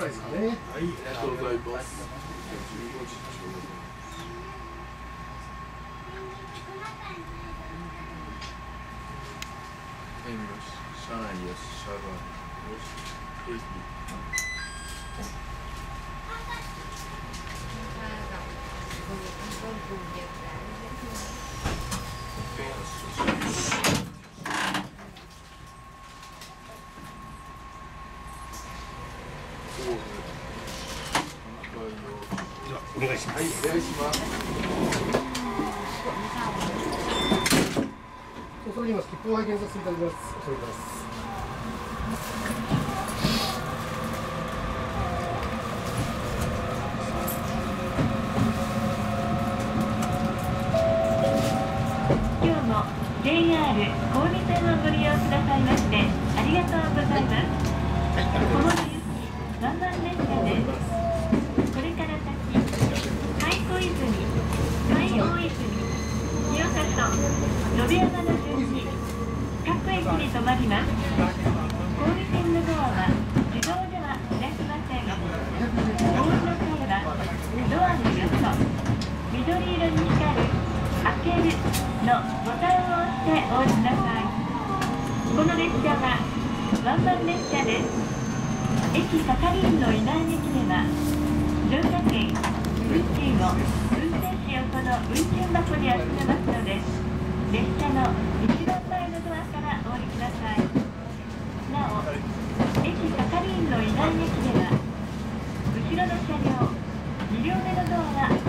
らいですかね。はい、ありがとうございます。円よし、社内よし、社外よし、定期。ではお願いします。はい、お願いします。恐れ入ります。切符を拝見させていただきます。恐れ入ります。今日も JR 神戸線をご利用くださいましてありがとうございます。小森行きワンマン列車です。これから先、海小泉、海大泉、清里、延山の順に各駅に停まります。神戸線のドアは自動では開きません。お降りの際はドアの横、緑色に光る開けるのボタンを押してお降りくださいこの列車はワンマン列車です駅係員の稲荷駅では乗車券運賃を運転士横の運賃箱に集めますので列車の一番前のドアからお降りくださいなお駅係員の稲荷駅では後ろの車両2両目のドアは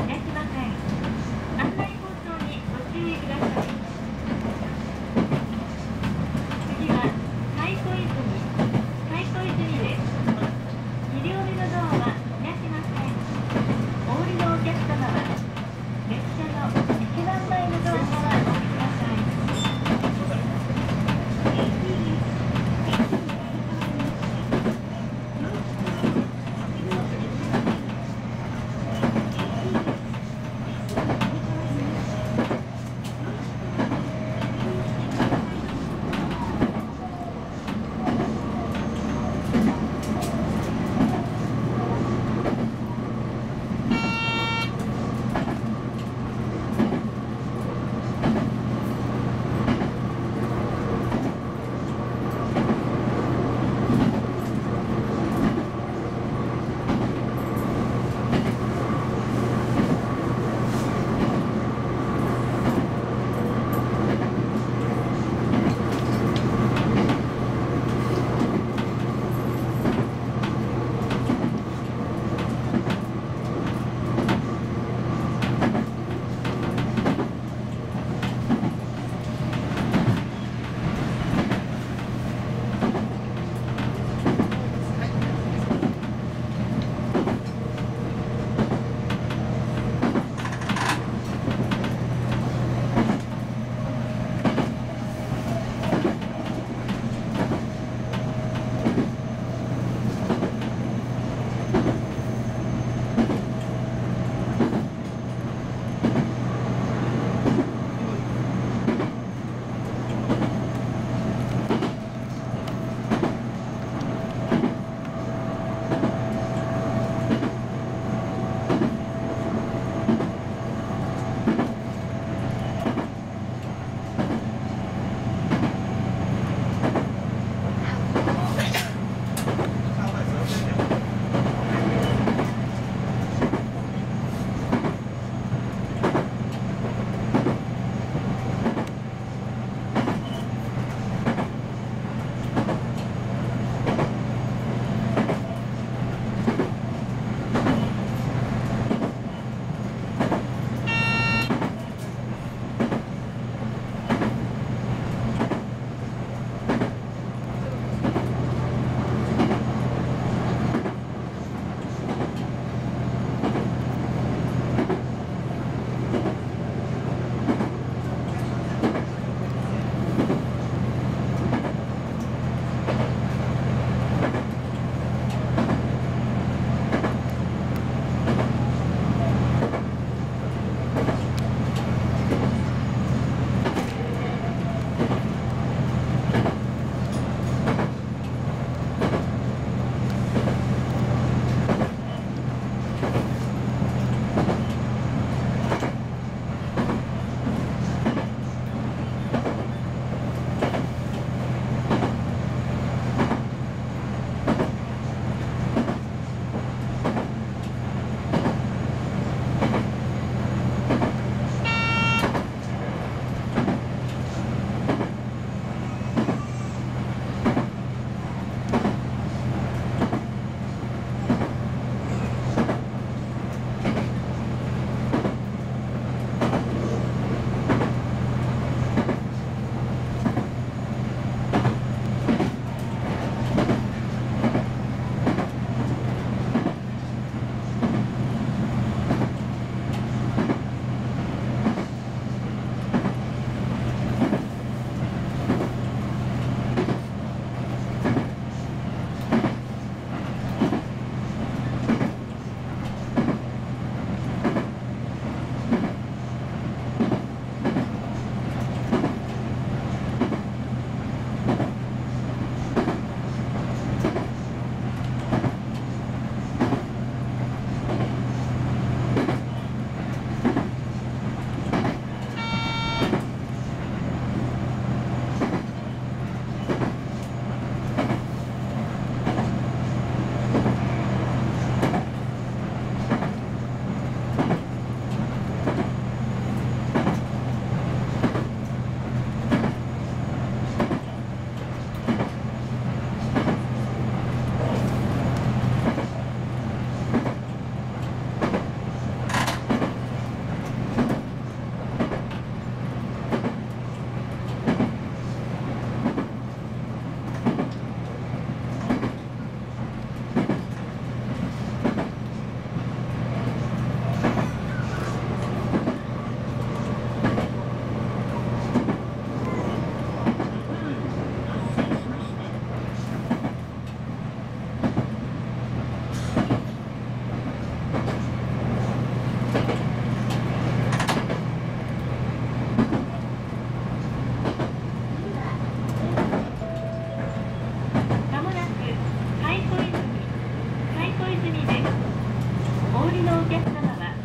りのお客様は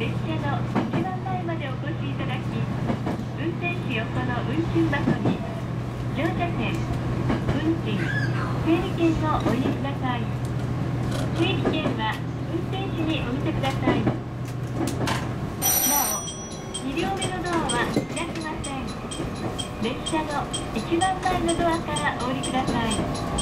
列車の一番前までお越しいた。だき運転士横の運賃箱に乗車券運賃整理券をお入れください整理券は運転士にお見せくださいなお2両目のドアは開きません列車の一番前のドアからお降りください